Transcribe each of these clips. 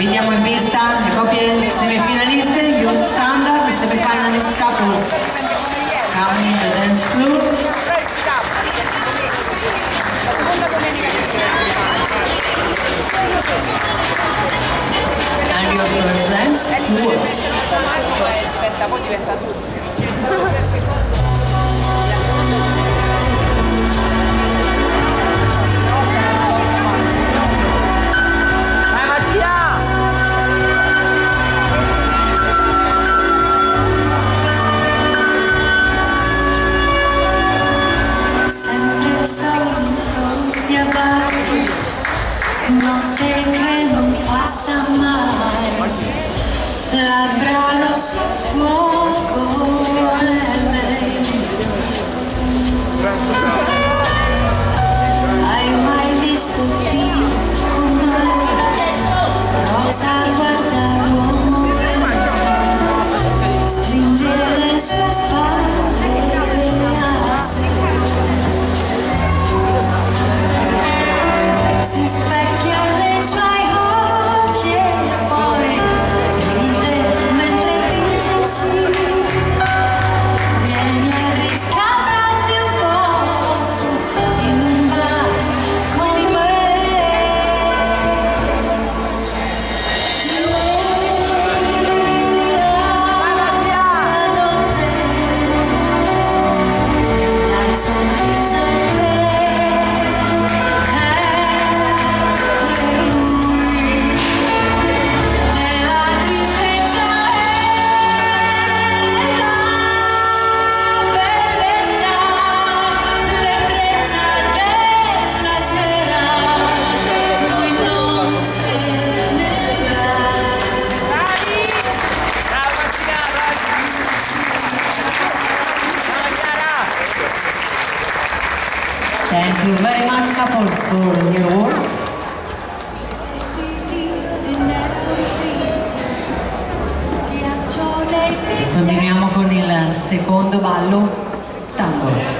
Vediamo in vista le coppie semifinaliste, Young Standard e Semifinalist Couples. Coming the dance Club And your first dance, Woods. Poi diventa tu. labbra rosse fuori Golden Year Awards. Continuiamo con il secondo ballo, tango.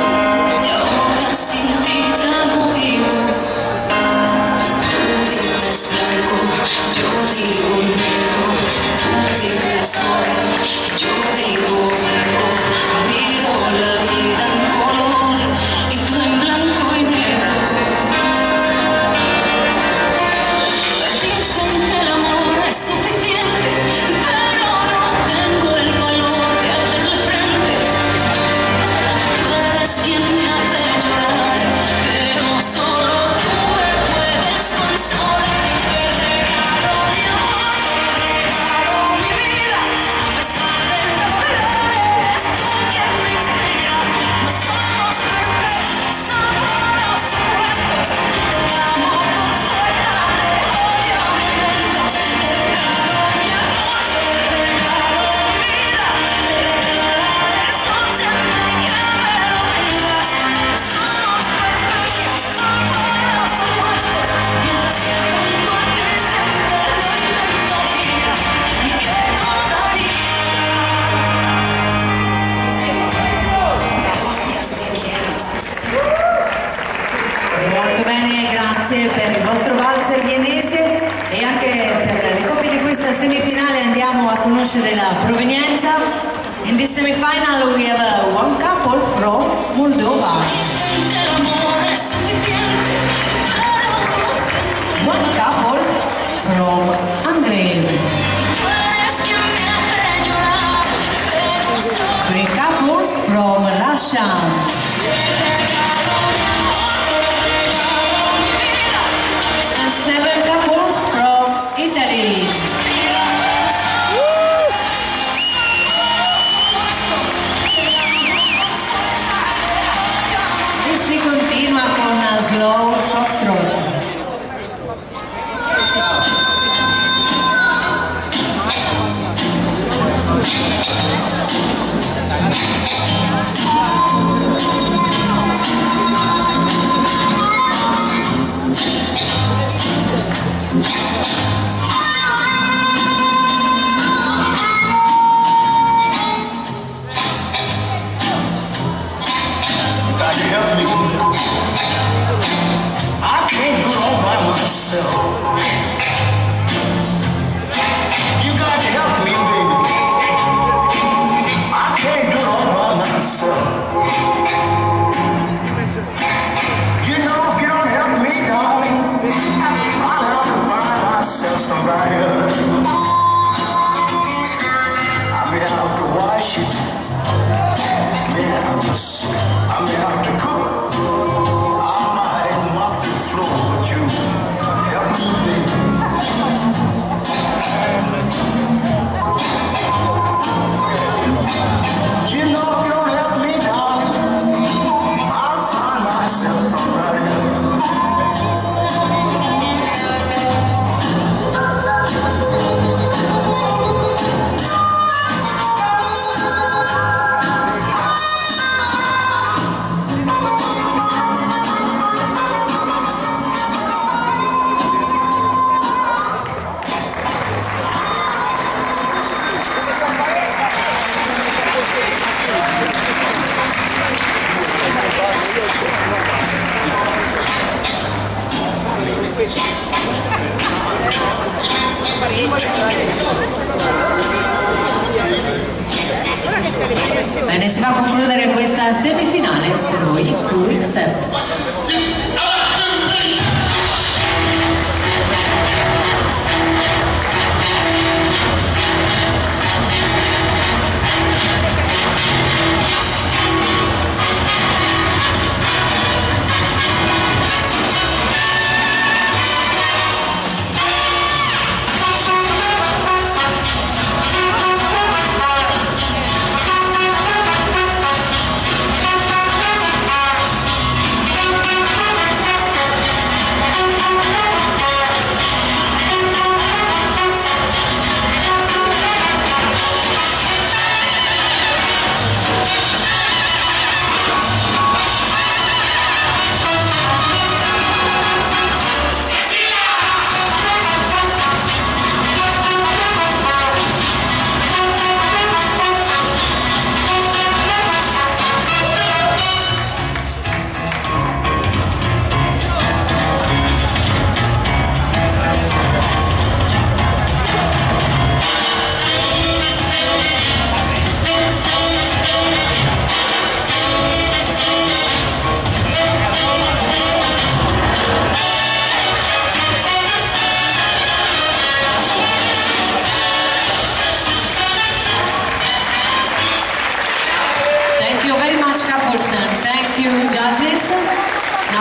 semifinale andiamo a conoscere la provenienza. In the semifinal we have uh, one couple from Moldova. One couple from Hungary. Three couples from Russia. I can't go on by myself.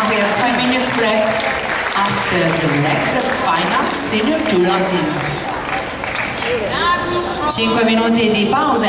Now we have 5 minutes break after the break, final senior to Latin. 5 minuti di pausa.